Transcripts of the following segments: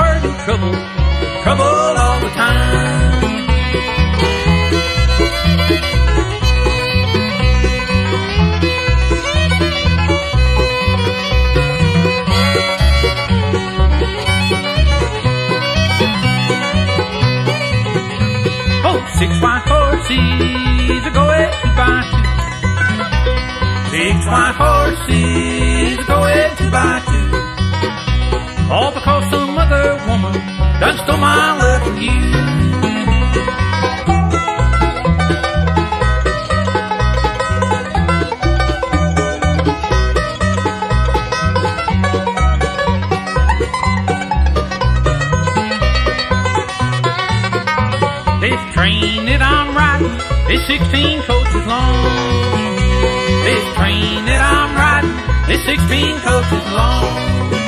You and trouble, trouble all the time. Oh, six white horses are going to buy two. Six white horses are going to buy two. All because other woman done stole my love from you. This train that I'm riding is 16 coaches long. This train that I'm riding is 16 coaches long.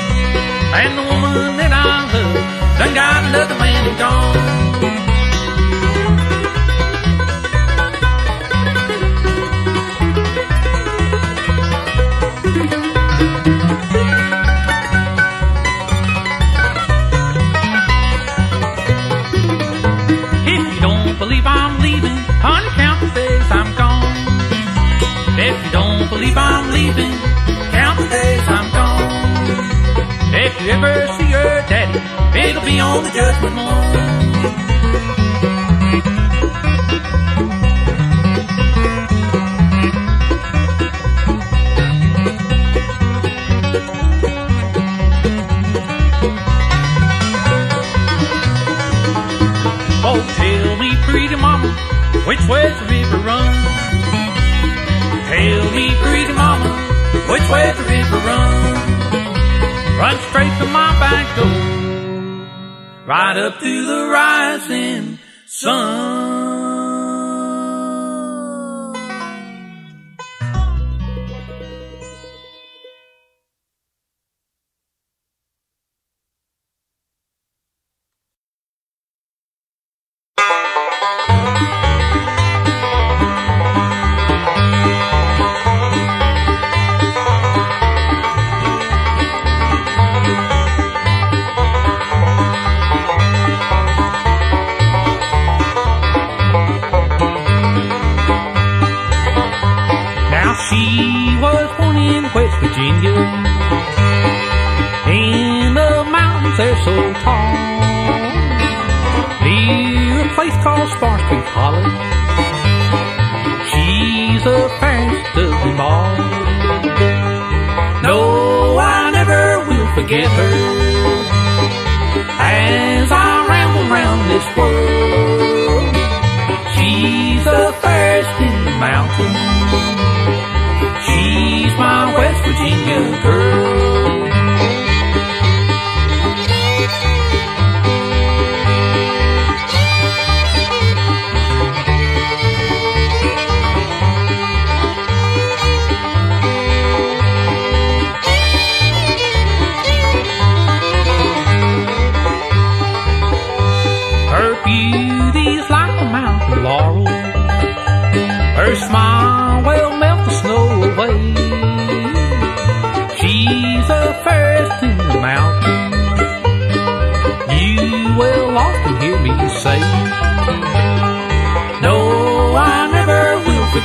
And the woman that I love done got another man and gone. If you don't believe I'm leaving, honey, count you ever see your daddy, it'll be on the judgment morn. Oh, tell me, pretty mama, which way's the river run? Tell me, pretty mama, which way's the river run? Run straight from my back door, right up to the rising sun. Fairest all. No, I never will forget her as I ramble round this world. She's the first in the mountains. She's my West Virginia girl.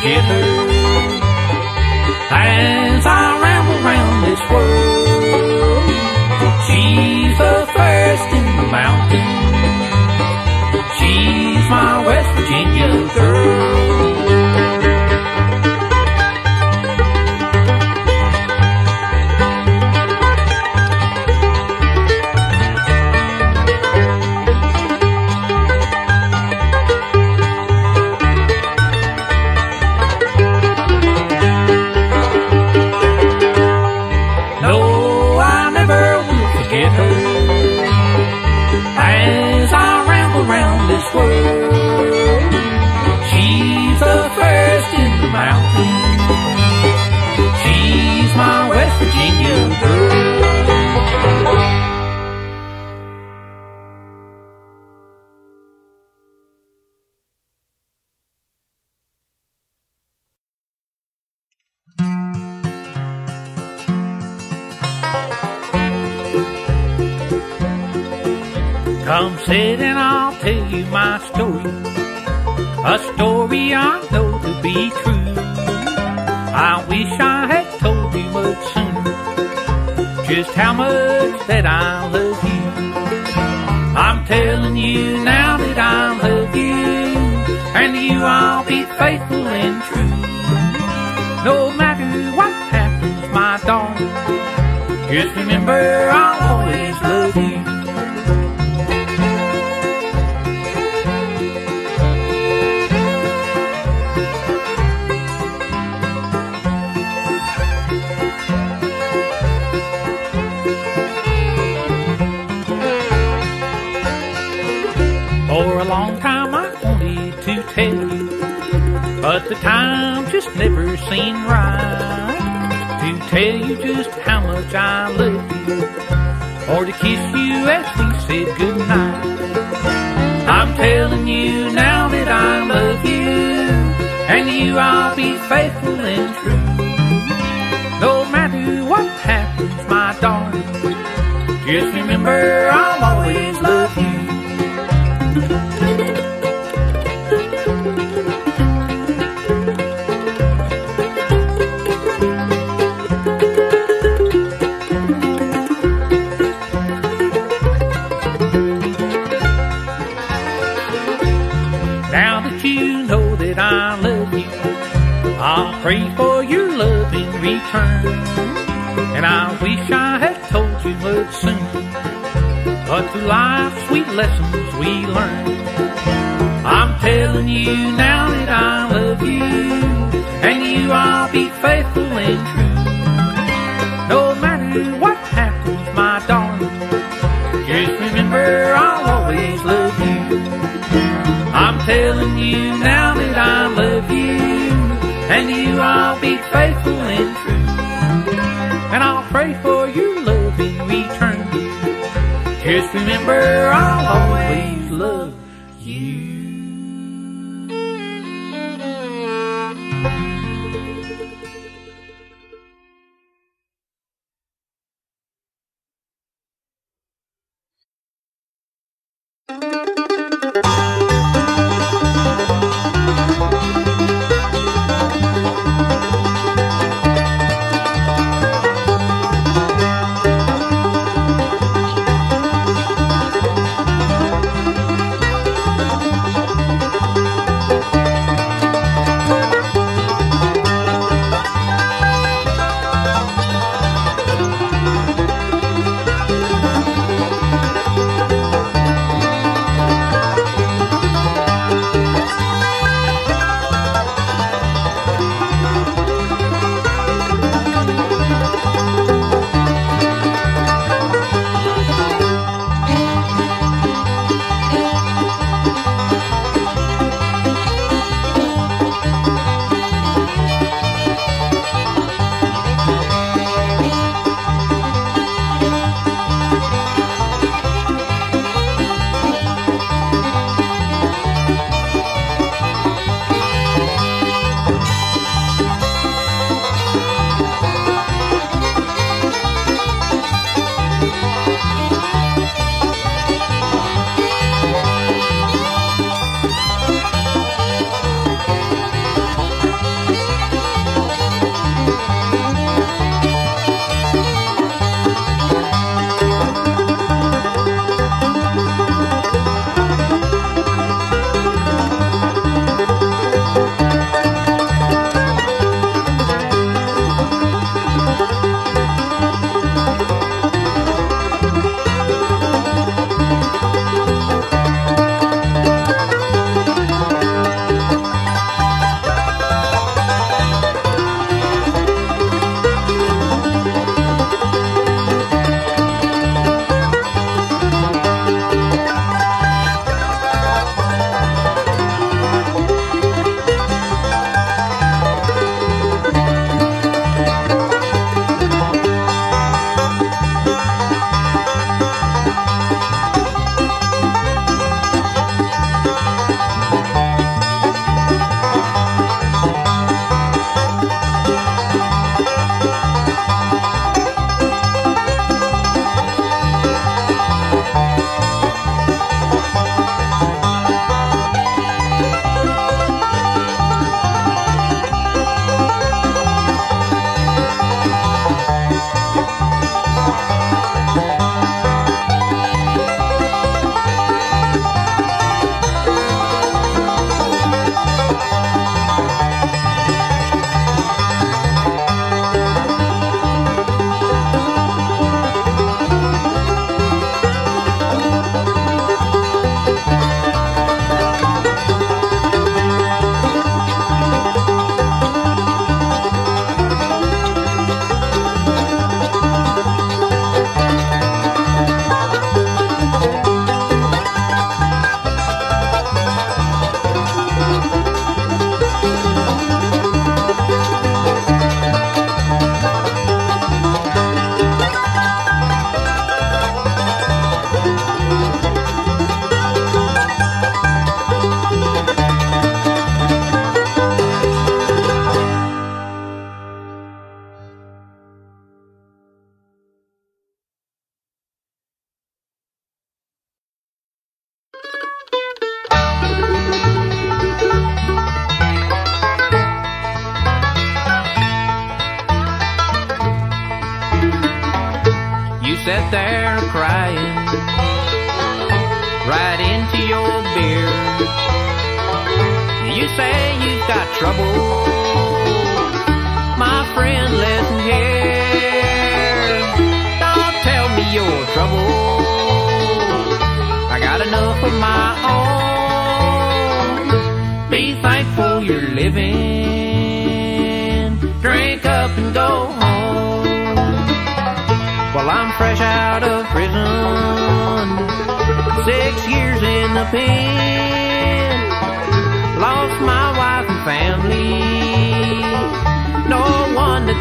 Will Come sit and I'll tell you my story. A story I know to be true. I wish I had told you much sooner just how much that I love you. I'm telling you now that I love you, and you I'll be faithful and true. No matter what happens, my darling, just remember I'll always love you. The time just never seemed right to tell you just how much I love you, or to kiss you as we said goodnight. I'm telling you now that I love you, and you I'll be faithful and true. No matter what happens, my darling, just remember I'll always love you. Pray for your love in return. And I wish I had told you much sooner, but through life's sweet lessons we learn. I'm telling you now that I love you, and you I'll be faithful and true.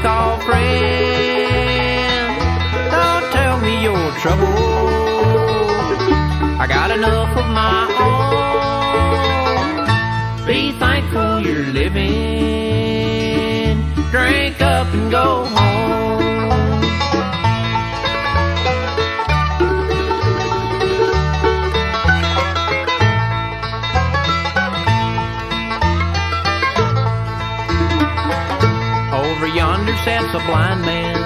Call friend. Don't tell me your trouble. I got enough of my own. Be thankful you're living. Drink up and go home. A blind man,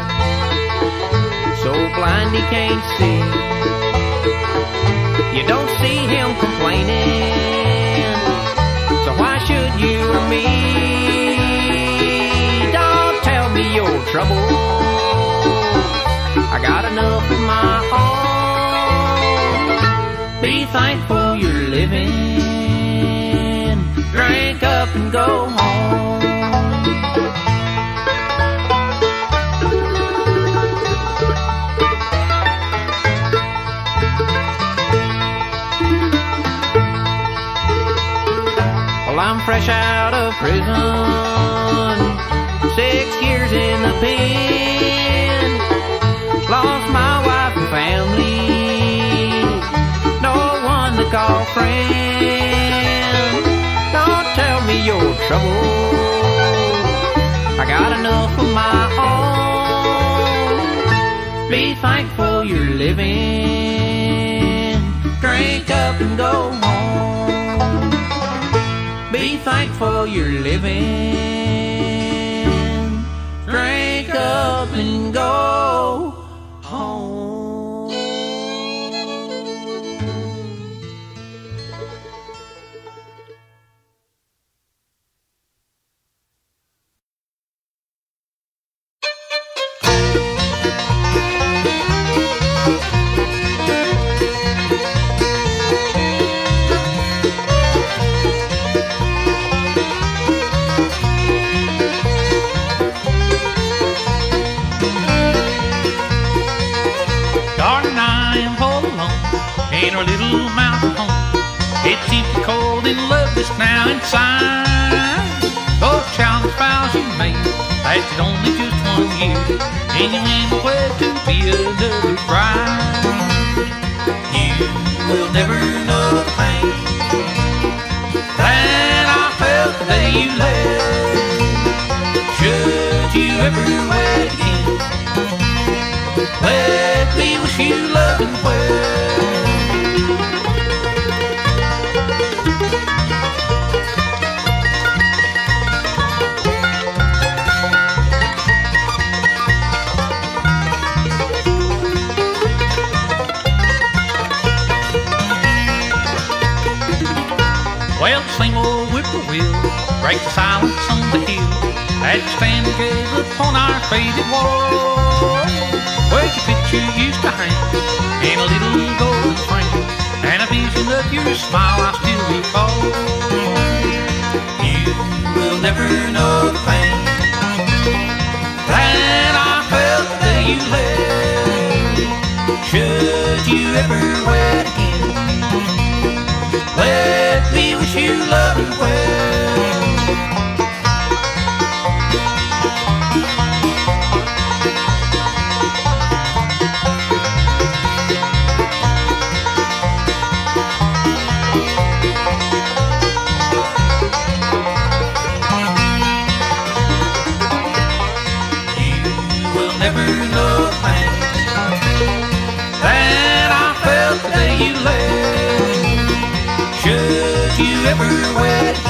so blind he can't see. You don't see him complaining, so why should you or me? Don't tell me your trouble. I got enough of my own. Be thankful you're living. Drink up and go home. Fresh out of prison, six years in the pen. Lost my wife and family, no one to call friend. Don't tell me your trouble. I got enough of my own. Be thankful you're living. Drink up and go home. Be thankful you're living. Drink up and go whippoorwill breaks the silence on the hill as we stand and gaze upon our faded wall. Where's your picture used to hang in a little gold frame and a vision of your smile I still recall. You will never know the pain that I felt the day you left. Should you ever wed again? Let me wish you love and well. You will never know the pain that I felt the day Now everywhere.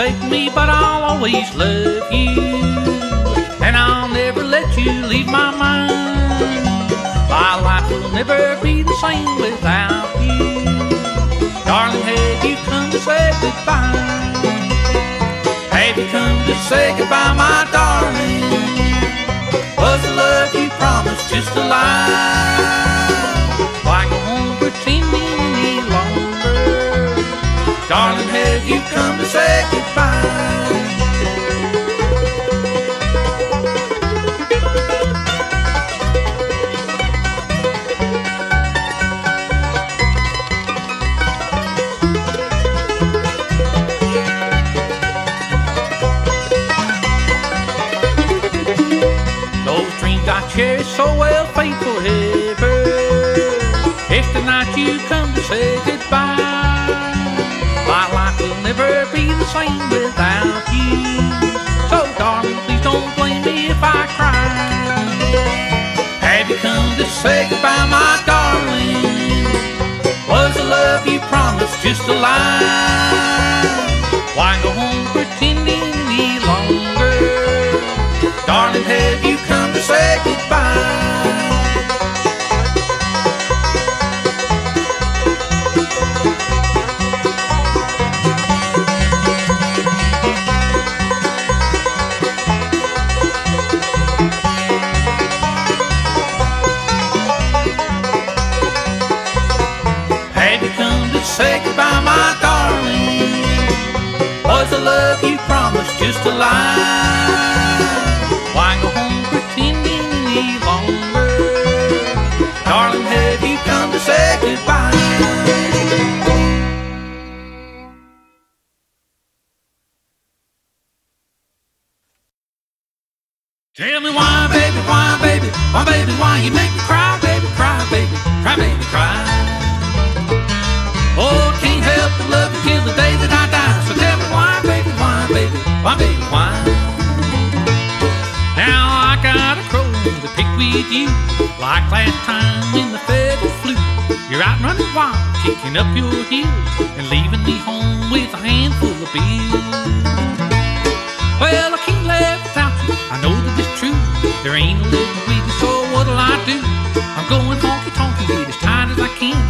Forsake me, but I'll always love you. And I'll never let you leave my mind. My life will never be the same without you. Darling, have you come to say goodbye? Have you come to say goodbye, my darling? Was the love you promised just a lie? Have you come to say goodbye? So well, ever. If tonight you come to say goodbye, never be the same without you. So, darling, please don't blame me if I cry. Have you come to say goodbye, my darling? Was the love you promised just a lie? Why go home pretending any longer? Darling, have you say goodbye, my darling? Was the love you promised just a lie? Why go home pretending any longer? Darling, have you come to say goodbye? Tell me why, baby, why, baby, why, baby, why you make to pick with you, like last time when the feathers flew. You're out running wild, kicking up your heels, and leaving me home with a handful of bills. Well, I can't live without you. I know that it's true. There ain't no living with you, so what'll I do? I'm going honky tonky, get as tight as I can,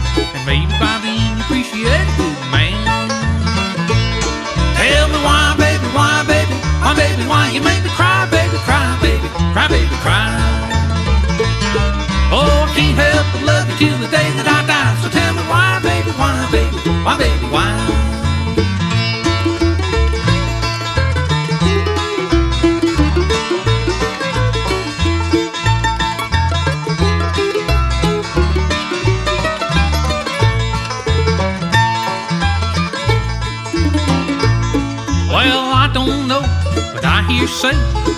why, baby, why? Well, I don't know, but I hear say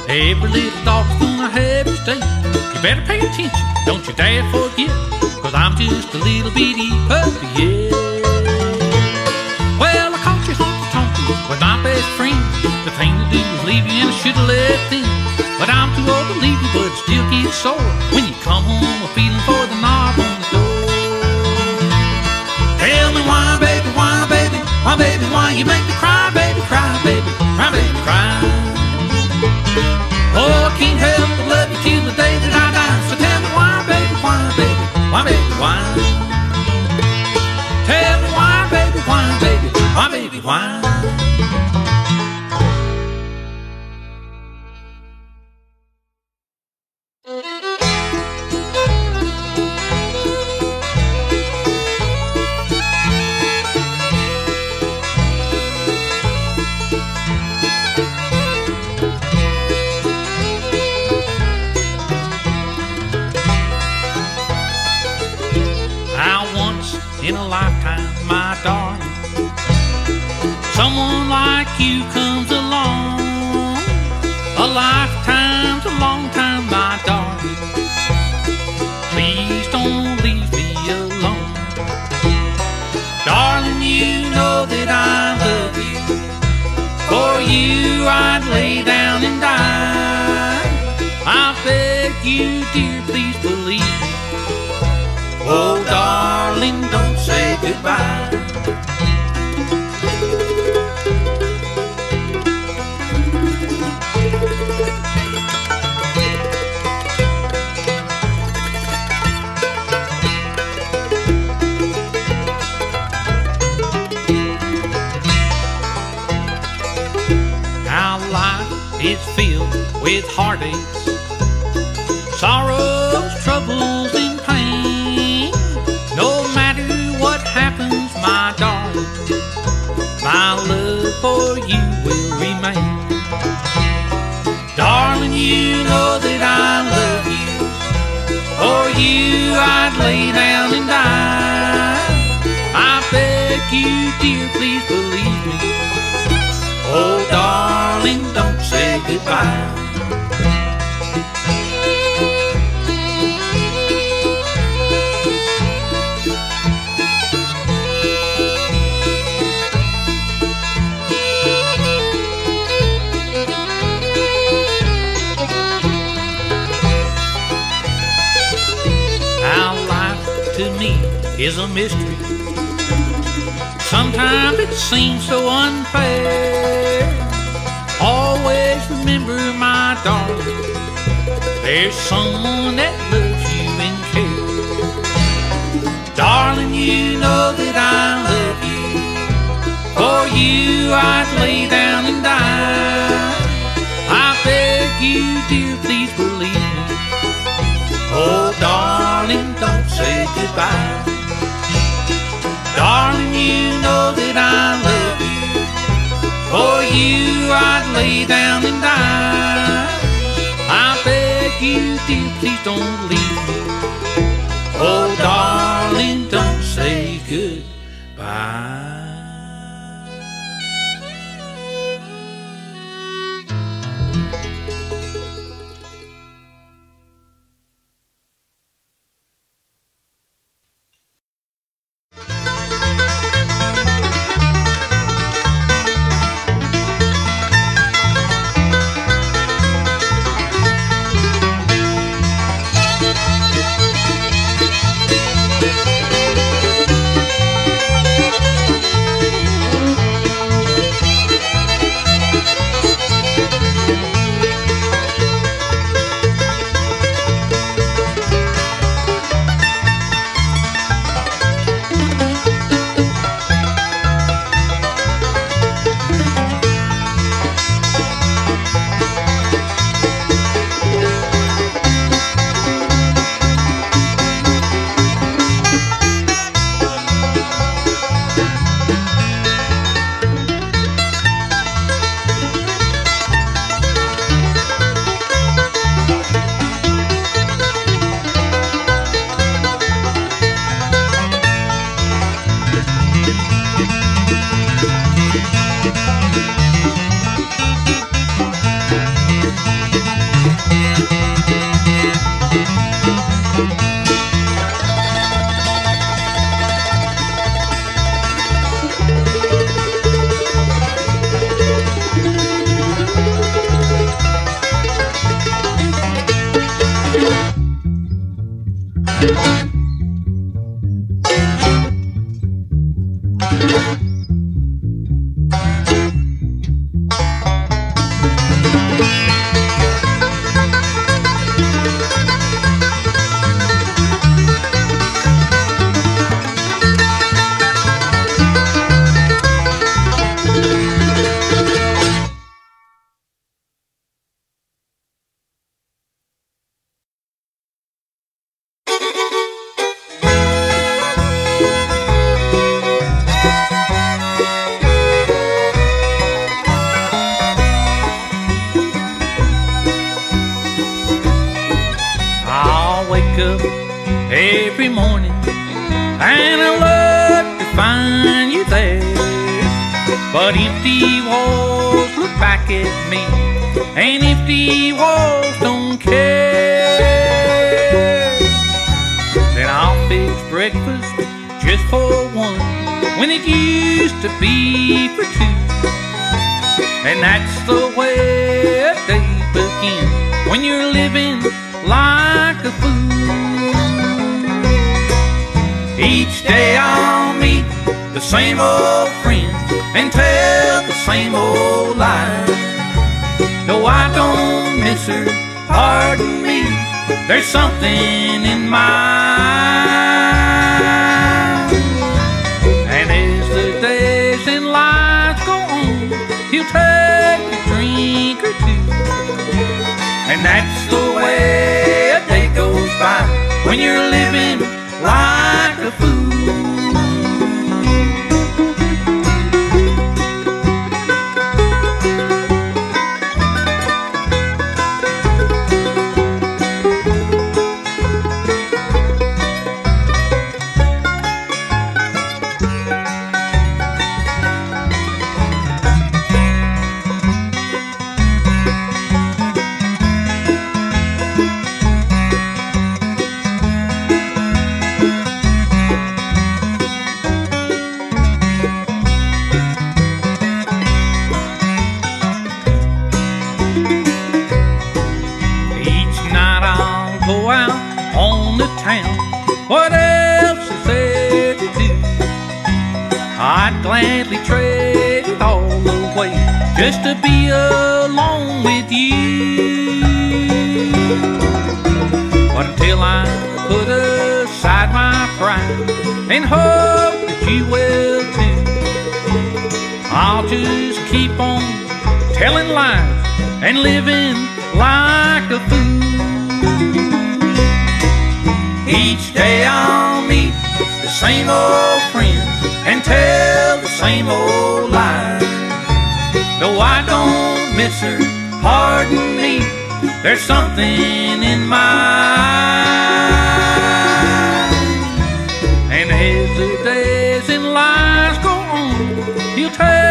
every little dog's gonna have its day. You better pay attention, don't you dare forget, cause I'm just a little bitty puppy, yeah. Best friend. The thing to do is leave you and I should've left then. But I'm too old to leave you, but still gets sore when you come home a feeling for the knob on the door. Tell me why, baby, why, baby, why, baby, why you make me I'd lay down and die. I beg you, dear, please believe me. Oh, darling, don't say goodbye. For you will remain. Darling, you know that I love you. For you, I'd lay down and die. I beg you, dear, please believe me. Oh, darling, don't say goodbye. Is a mystery. Sometimes it seems so unfair. Always remember, my darling, there's someone that loves you and cares. Darling, you know that I love you. For you, I'd lay down and die. I beg you, dear, please believe me. Oh, darling, don't say goodbye. Darling, you know that I love you. For you, I'd lay down and die. I beg you, dear, please don't leave me. Oh, Each day I'll meet the same old friends and tell the same old lies. No, I don't miss her, pardon me, there's something in my. And as the days and lives go on, he'll take a drink or two. And that's the way a day goes by when you're living like a fool. I'd gladly trade all the way just to be alone with you. But until I put aside my pride and hope that you will too, I'll just keep on telling lies and living like a fool. Each day I'll meet the same old friends and tell the same old lies. Though I don't miss her, pardon me, there's something in my eyes. And as the days and lives go on, he'll take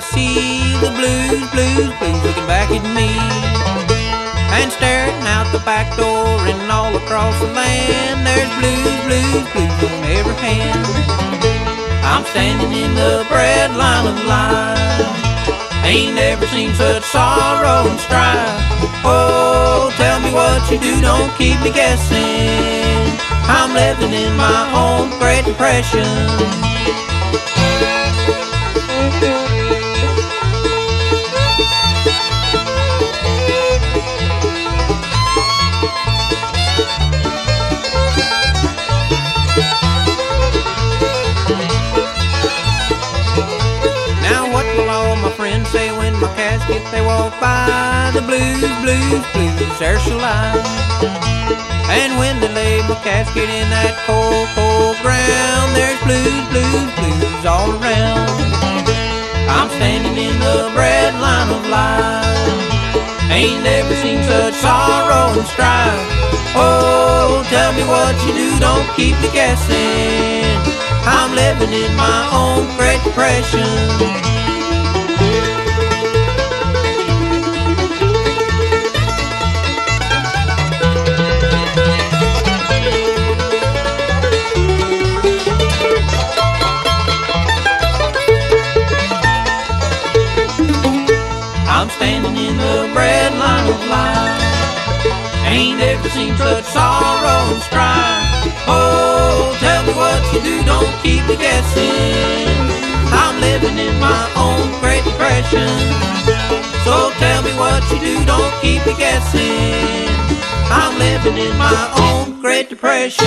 See? The blues, blues, blues looking back at me. And staring out the back door and all across the land, there's blues, blues, blues on every hand. I'm standing in the bread line of life. Ain't never seen such sorrow and strife. Oh, tell me what you do, don't keep me guessing. I'm living in my own great depression. Casket they walk by? The blues, blues, blues, there shall lie. And when they lay my casket in that cold, cold ground, there's blues, blues, blues all around. I'm standing in the bread line of life. Ain't ever seen such sorrow and strife. Oh, tell me what you do, don't keep me guessing. I'm living in my own great depression. Ain't ever seen such sorrow and strife. Oh, tell me what you do, don't keep me guessing. I'm living in my own great depression. So tell me what you do, don't keep me guessing. I'm living in my own great depression.